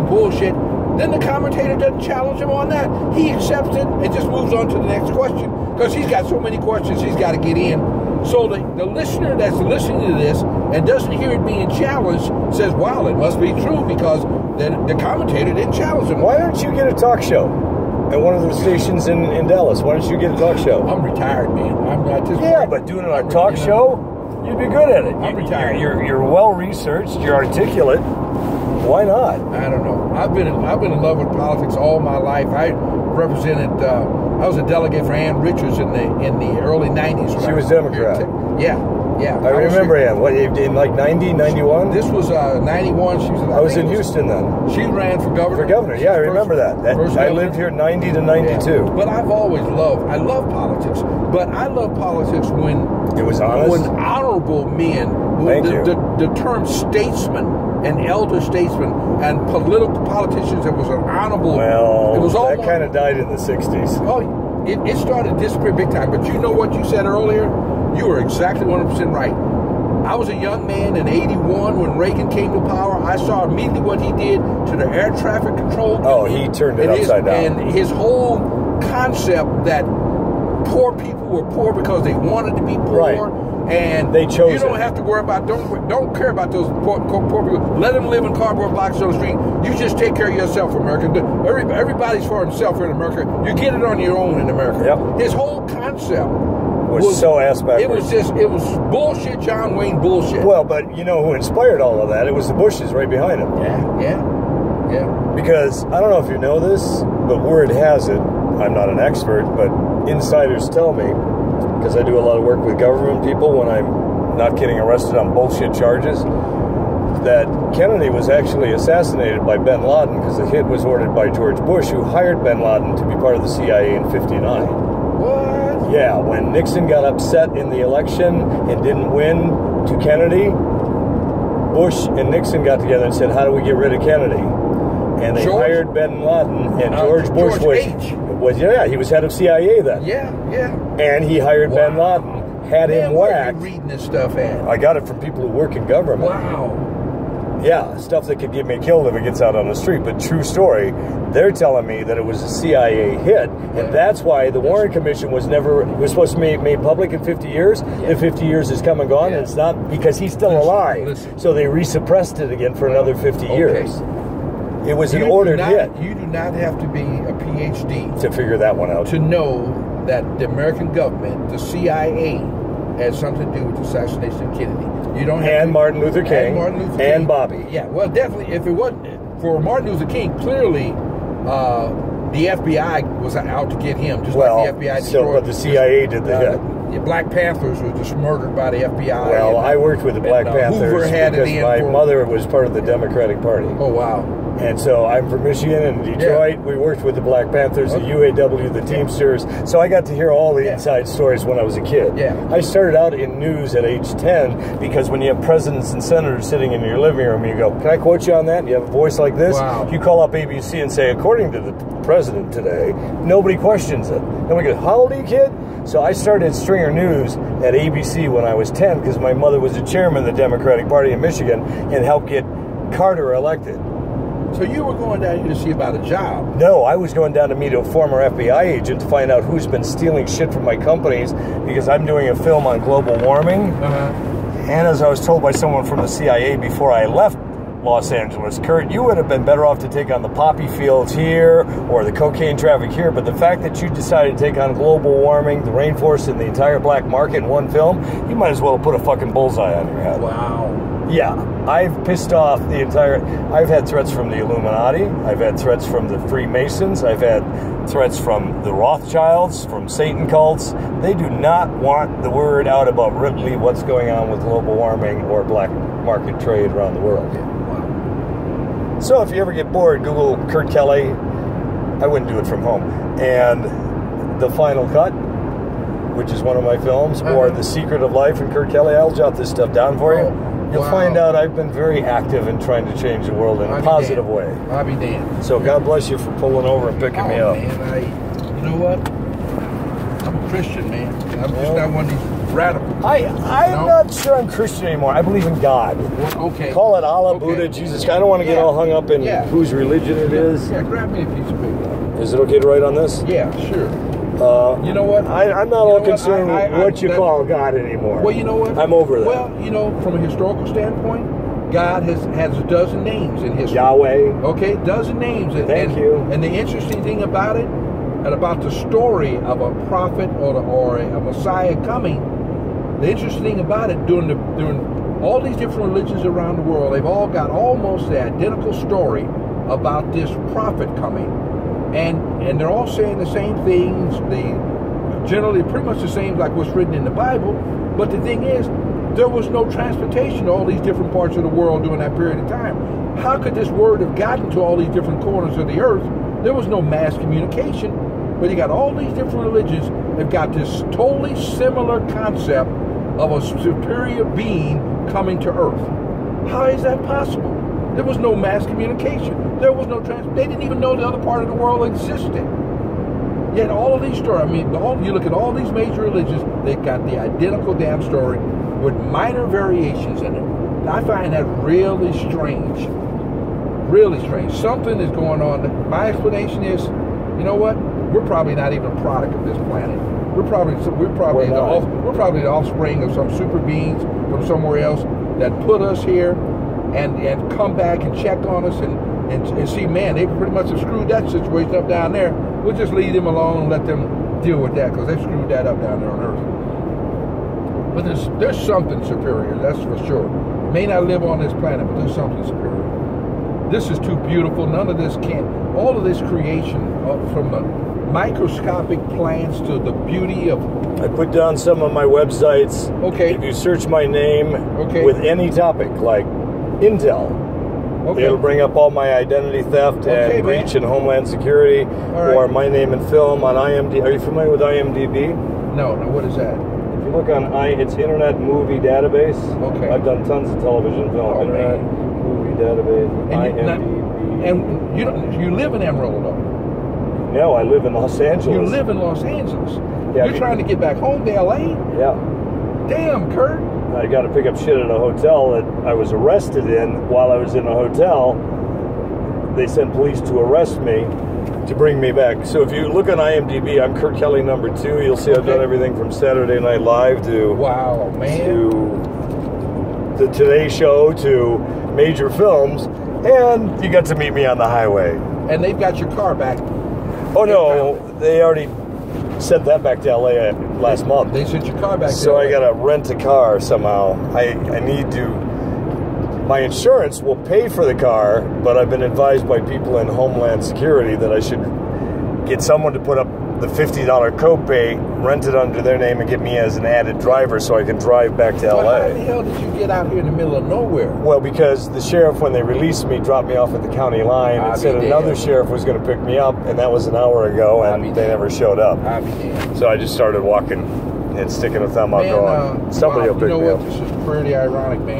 bullshit, then the commentator doesn't challenge him on that. He accepts it and just moves on to the next question because he's got so many questions he's got to get in. So the, the listener that's listening to this and doesn't hear it being challenged says, wow, it must be true because the, the commentator didn't challenge him. Why don't you get a talk show at one of the stations in, in Dallas? Why don't you get a talk show? I'm retired, man. I'm not just Yeah, but doing a talk show, you'd be good at it. I'm You- retired. You're, you're, you're well researched. You're articulate. Why not? I don't know. I've been in, I've been in love with politics all my life. I represented. Uh, I was a delegate for Ann Richards in the in the early '90s. She was Democrat. Yeah, yeah. I was remember Ann. What in like 90, 91? This was uh, '91. She was. I was in it Houston then. She ran for governor. For governor, yeah, I First- remember that. That- first I governor. lived here 90 to 92. Yeah. But I've always loved. I love politics, but I love politics when It was honest. when honorable men. The, you. The, the term statesman and elder statesman and political politicians. It was an honorable. Well, it was all that kind of died in the 60s. Oh, it, it started to disappear big time. But you know what you said earlier? You were exactly 100% right. I was a young man in 81 when Reagan came to power. I saw immediately what he did to the air traffic control. Oh, he turned it And his- upside down. And his whole concept that poor people were poor because they wanted to be poor. Right. And They chose You don't it. have to worry about don't don't care about those poor, poor, poor people. Let them live in cardboard boxes on the street. You just take care of yourself, America. Every, everybody's for himself in America. You get it on your own in America. Yep. His whole concept Was so ass backwards. It was just it was bullshit, John Wayne bullshit. Well, but you know who inspired all of that? It was the Bushes right behind him. yeah, yeah, yeah. Because I don't know if you know this, but word has it, I'm not an expert, but insiders tell me, because I do a lot of work with government people when I'm not getting arrested on bullshit charges, that Kennedy was actually assassinated by bin Laden because the hit was ordered by George Bush, who hired bin Laden to be part of the CIA in 59. What? Yeah, when Nixon got upset in the election and didn't win to Kennedy, Bush and Nixon got together and said, "How do we get rid of Kennedy?" And they George- hired bin Laden, and Uh, George Bush George was was yeah, he was head of CIA then, Yeah, yeah. And he hired bin Wow. Laden, had Man, him where are you whacked. reading this stuff at? I got it from people who work in government. Wow. Yeah, stuff that could get me killed if it gets out on the street. But true story, they're telling me that it was a CIA hit, and that's why the Warren Commission was never was supposed to be made public in 50 years. The 50 years has come and gone, Yeah. and it's not because he's still Listen, alive. listen. So they resuppressed it again for another 50 Okay. years. It was an You do ordered not- hit You do not have to be a PhD to figure that one out. to know that the American government, the CIA, had something to do with the assassination of Kennedy. You don't have And to, Martin Luther King, and Martin Luther and King. Bobby. Yeah, well, definitely. If it wasn't for Martin Luther King, clearly uh, the FBI was out to get him, just Well, like the FBI so but the CIA did the uh, hit. The Black Panthers were just murdered by the FBI. Well, and- I worked with the Black and, uh, Panthers had because my for- mother was part of the Democratic Party. Oh wow. And so I'm from Michigan and Detroit. We worked with the Black Panthers, the UAW, the Teamsters. So I got to hear all the Yeah. inside stories when I was a kid. Yeah. I started out in news at age 10 because when you have presidents and senators sitting in your living room, you go, Can I quote you on that? And you have a voice like this. Wow. You call up ABC and say, According to the president today, nobody questions it. And we go, How old are you, kid? So I started Stringer News at ABC when I was 10 because my mother was the chairman of the Democratic Party in Michigan and helped get Carter elected. So you were going down here to see about a job. No, I was going down to meet a former FBI agent to find out who's been stealing shit from my companies because I'm doing a film on global warming. Uh-huh. And as I was told by someone from the CIA before I left Los Angeles, Kurt, you would have been better off to take on the poppy fields here or the cocaine traffic here. But the fact that you decided to take on global warming, the rainforest, and the entire black market in one film, you might as well put a fucking bullseye on your head. Wow. Yeah, I've pissed off the entire. I've had threats from the Illuminati. I've had threats from the Freemasons. I've had threats from the Rothschilds, from Satan cults. They do not want the word out about Ripley, what's going on with global warming or black market trade around the world. So if you ever get bored, Google Kurt Kelly. I wouldn't do it from home. And The Final Cut, which is one of my films, or Uh-huh. The Secret of Life and Kurt Kelly. I'll jot this stuff down for you. Oh, You'll wow. find out I've been very active in trying to change the world in I'll a positive way. I'll be damned. So God bless you for pulling over and picking oh, me up. man, I, you know what? I'm a Christian, man. I'm just not one of these radicals. I I'm No. not sure I'm Christian anymore. I believe in God. Well, okay. Call it Allah, Okay. Buddha, Jesus. I don't want to get Yeah. all hung up in Yeah. whose religion it is. Yeah, grab me a piece of paper. Is it okay to write on this? Yeah, sure. Uh, You know what? I, I'm not all what? concerned I- I- with what you that- call God anymore. Well, you know what? I'm over that. Well, you know, from a historical standpoint, God has has a dozen names in history. Yahweh. Okay, dozen names. And, Thank and, you. And the interesting thing about it, and about the story of a prophet or, the, or a, Messiah coming, the interesting thing about it, during the during all these different religions around the world, they've all got almost the identical story about this prophet coming, and and they're all saying the same things. They generally pretty much the same like what's written in the Bible. But the thing is, there was no transportation to all these different parts of the world during that period of time. How could this word have gotten to all these different corners of the earth? There was no mass communication. But you got all these different religions that got this totally similar concept of a superior being coming to earth. How is that possible? There was no mass communication. There was no trans. They didn't even know the other part of the world existed. Yet all of these stories, I mean, all, you look at all these major religions, they got the identical damn story with minor variations in it. I find that really strange. Really strange. Something is going on. My explanation is, you know what? We're probably not even a product of this planet. We're probably we're probably We're the off, we're probably the offspring of some super beings from somewhere else that put us here and and come back and check on us and and, and see, man, they pretty much have screwed that situation up down there. We'll just leave them alone and let them deal with that because they screwed that up down there on Earth. But there's there's something superior, that's for sure. May not live on this planet, but there's something superior. This is too beautiful. None of this can. All of this creation, uh, from the microscopic plants to the beauty of I put down some of my websites. Okay. If you search my name Okay. with any topic, like Intel, okay, it'll bring up all my identity theft and breach and homeland security, right. or my name and film on IMDb. Are you familiar with IMDb? no, no, what is that? If you look on I, it's Internet Movie Database. Okay. I've done tons of television film. Internet. Database. And you, and you don't, you live in Emerald though. no, I live in Los Angeles. You live in Los Angeles. Yeah, You're I- trying to get back home to LA. Yeah. Damn, Kurt. I got to pick up shit at a hotel that I was arrested in while I was in a hotel. They sent police to arrest me to bring me back. So if you look on IMDb, I'm Kurt Kelly number two. You'll see I've Okay. done everything from Saturday Night Live to Wow, man. to the Today Show to major films, and you got to meet me on the highway. And they've got your car back. Oh no, they already sent that back to LA last month. They sent your car back. So I gotta rent a car somehow. I, I need to. My insurance will pay for the car, but I've been advised by people in Homeland Security that I should get someone to put up the fifty dollar copay, rent it under their name, and get me as an added driver so I can drive back to Well, how the hell did you get out here in the middle of nowhere? Well, because the sheriff, when they released me, dropped me off at the county line I'll and said another sheriff was going to pick me up, and that was an hour ago, and they never showed up. I'll be damned. So I just started walking and sticking a thumb out, Man, going, uh, "Somebody wow, will pick you know me what? up." This is pretty ironic, man.